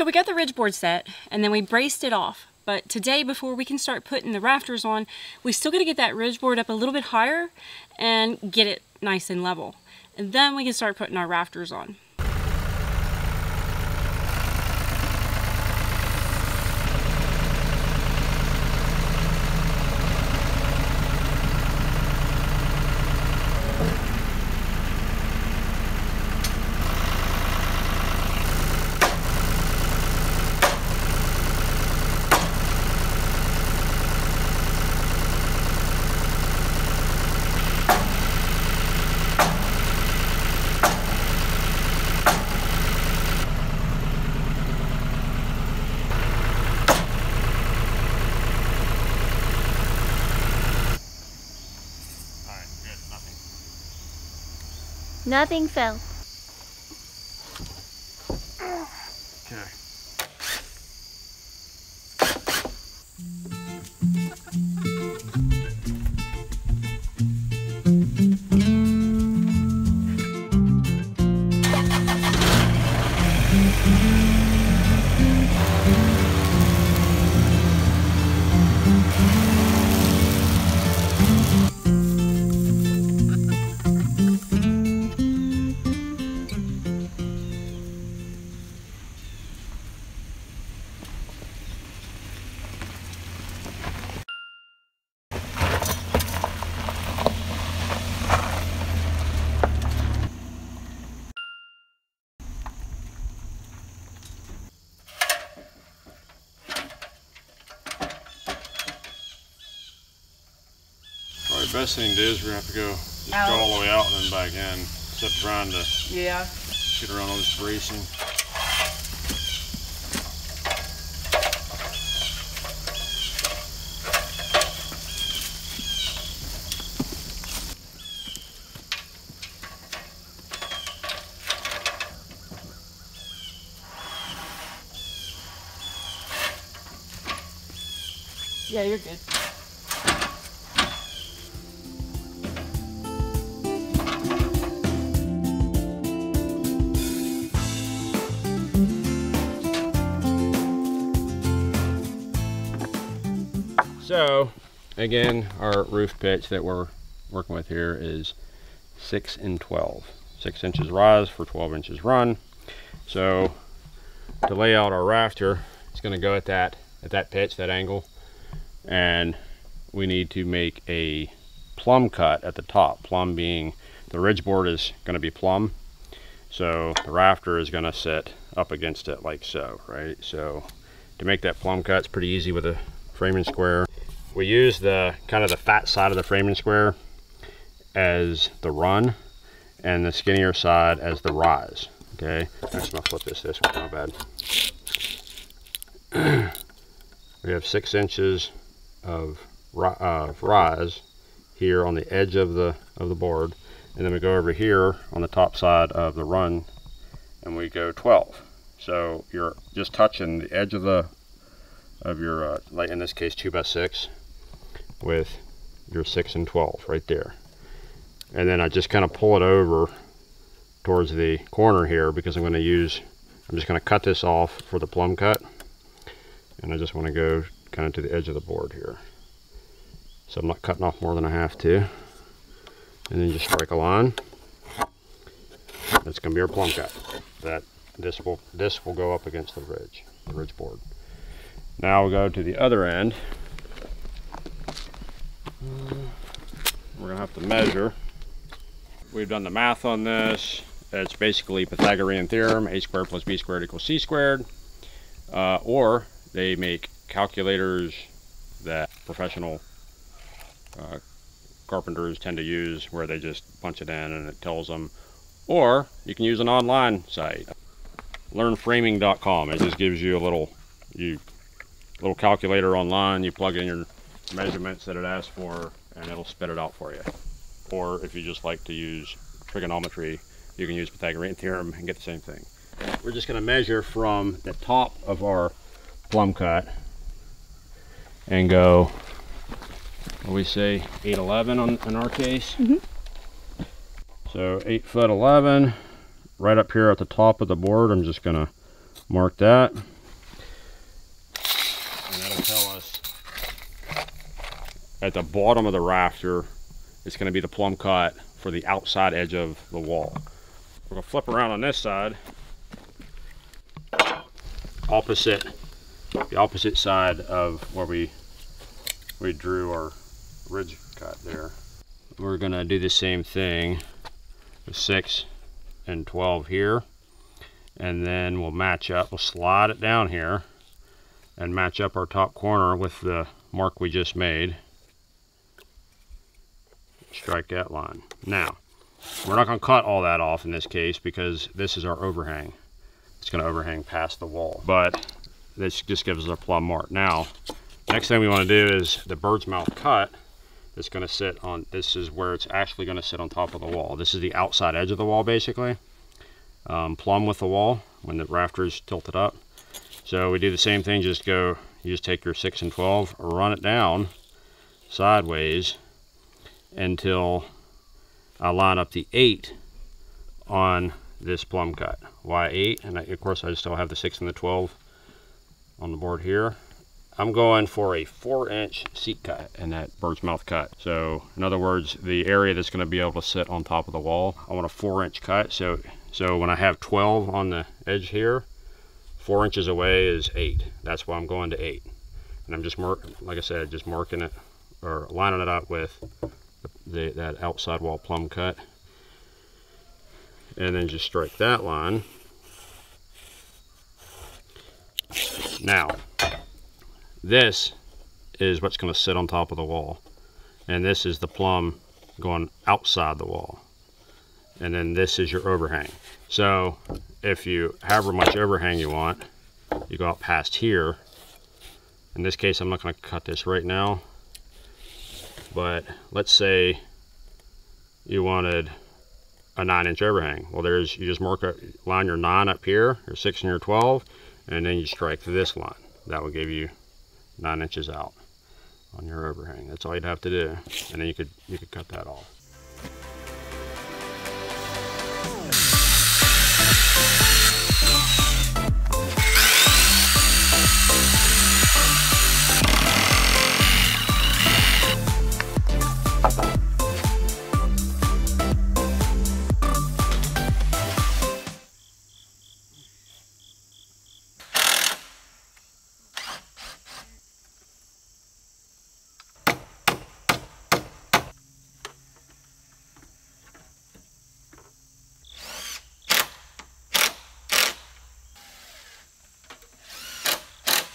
So we got the ridge board set and then we braced it off. But today, before we can start putting the rafters on, we still got to get that ridge board up a little bit higher and get it nice and level. And then we can start putting our rafters on. Nothing fell. Okay. Probably the best thing to do is we're gonna have to go just Out. go all the way out and then back in. Of trying to Yeah. get around all this bracing. Yeah, you're good. So, again, our roof pitch that we're working with here is 6 and 12. 6 inches rise for 12 inches run. So, to lay out our rafter, it's going to go at that at that pitch, that angle, and we need to make a plumb cut at the top. Plumb being the ridge board is going to be plumb, so the rafter is going to sit up against it like so, right? So, to make that plumb cut, it's pretty easy with a framing square. We use the kind of the fat side of the framing square as the run and the skinnier side as the rise. Okay, I'm just gonna flip this this way, my bad. we have six inches of uh, rise here on the edge of the of the board, and then we go over here on the top side of the run, and we go 12. So you're just touching the edge of the of your, uh, like in this case, 2 by 6 with your 6 and 12 right there. And then I just kind of pull it over towards the corner here because I'm going to use, I'm just going to cut this off for the plumb cut. And I just want to go kind of to the edge of the board here. So I'm not cutting off more than I have to. And then just strike a line. That's going to be our plumb cut. That this will this will go up against the ridge, the ridge board. Now we'll go to the other end. We're gonna have to measure. We've done the math on this. It's basically Pythagorean theorem, a squared plus b squared equals c squared. Uh, or they make calculators that professional uh, carpenters tend to use where they just punch it in and it tells them. Or you can use an online site, learnframing.com. It just gives you a little you little calculator online. You plug in your measurements that it asks for, and it'll spit it out for you. Or if you just like to use trigonometry, you can use Pythagorean theorem and get the same thing. We're just going to measure from the top of our plumb cut and go, what we say, 811 on, in our case? Mm-hmm. So 8 foot 11, right up here at the top of the board, I'm just going to Mark that. And that'll tell us at the bottom of the rafter, it's going to be the plumb cut for the outside edge of the wall. We're going to flip around on this side. Opposite, the opposite side of where we we drew our ridge cut there. We're going to do the same thing with 6 and 12 here. And then we'll match up, we'll slide it down here and match up our top corner with the mark we just made. Strike that line. Now, we're not going to cut all that off in this case because this is our overhang. It's going to overhang past the wall, but this just gives us a plumb mark. Now, next thing we want to do is the bird's mouth cut that's going to sit on, this is where it's actually going to sit on top of the wall. This is the outside edge of the wall basically, um, plumb with the wall when the rafter is tilted up. So we do the same thing, just go, you just take your 6 and 12, run it down sideways until I line up the 8 on this plumb cut. Why 8? And I, of course I still have the 6 and the 12 on the board here. I'm going for a 4 inch seat cut in that bird's mouth cut. So in other words, the area that's going to be able to sit on top of the wall, I want a 4 inch cut. So, so when I have 12 on the edge here, 4 inches away is 8. That's why I'm going to 8. And I'm just, mark, like I said, just marking it or lining it up with the, that outside wall plumb cut. And then just strike that line. Now this is what's going to sit on top of the wall. And this is the plumb going outside the wall. And then this is your overhang. So if you however much overhang you want you go out past here. In this case I'm not going to cut this right now but let's say you wanted a nine inch overhang. Well, there's, you just mark a line your nine up here, your six and your 12, and then you strike this line. That will give you nine inches out on your overhang. That's all you'd have to do. And then you could, you could cut that off.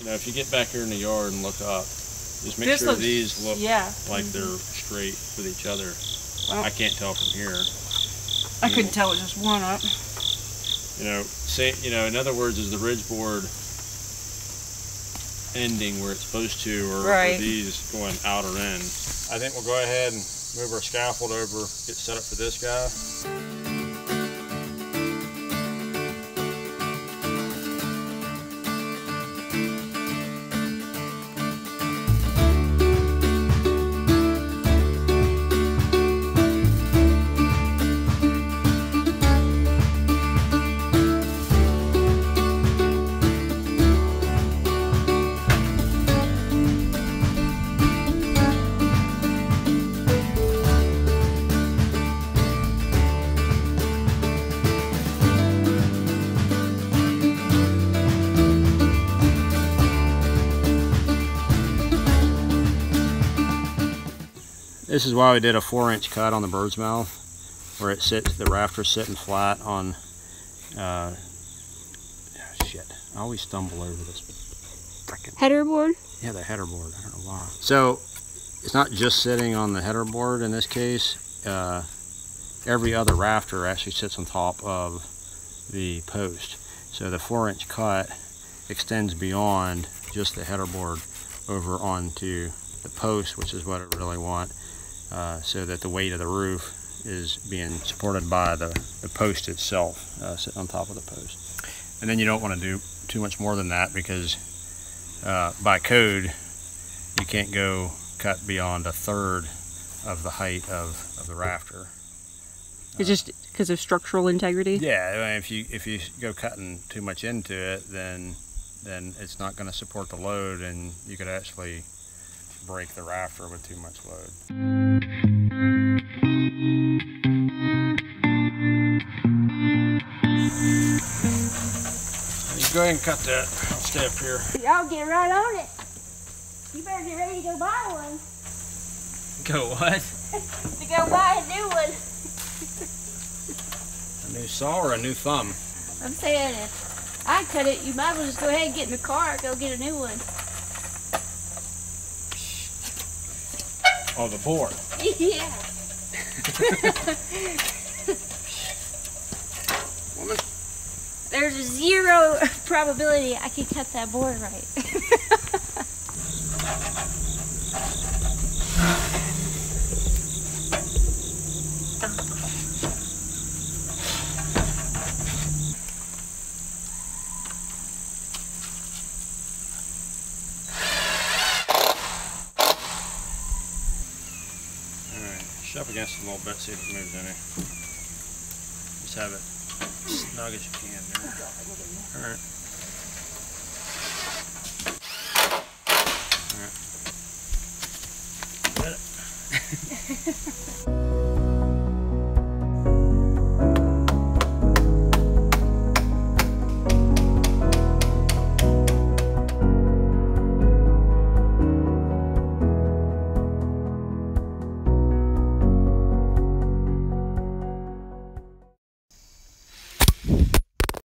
You know, if you get back here in the yard and look up, just make This sure looks- these look yeah. like mm-hmm. they're straight with each other. Well- I can't tell from here. I couldn't tell it just one up. You know, say, you know, in other words, is the ridge board ending where it's supposed to, or Right. are these going out or in? I think we'll go ahead and move our scaffold over, get set up for this guy. This is why we did a four inch cut on the bird's mouth, where it sits, the rafter's sitting flat on, uh, shit, I always stumble over this frickin' Header board? Yeah, the header board. I don't know why. So it's not just sitting on the header board in this case. Uh, every other rafter actually sits on top of the post. So the four inch cut extends beyond just the header board over onto the post, which is what I really want, uh, so that the weight of the roof is being supported by the, the post itself, uh, sitting on top of the post. And then you don't want to do too much more than that because uh, by code, you can't go cut beyond a third of the height of, of the rafter. It's just because of structural integrity. Yeah, I mean, if you if you go cutting too much into it, then then it's not going to support the load, and you could actually break the rafter with too much load. You go ahead and cut that. I'll stay up here. Y'all get right on it. You better get ready to go buy one. Go what? To go buy a new one. A new saw or a new thumb? I'm saying if I cut it, you might as well just go ahead and get in the car and go get a new one. Oh, the board. yeah. Woman. There's a zero probability I could cut that board right. against a little bit, see if it moves any. Just have it snug as you can there. Alright. Alright. Got it.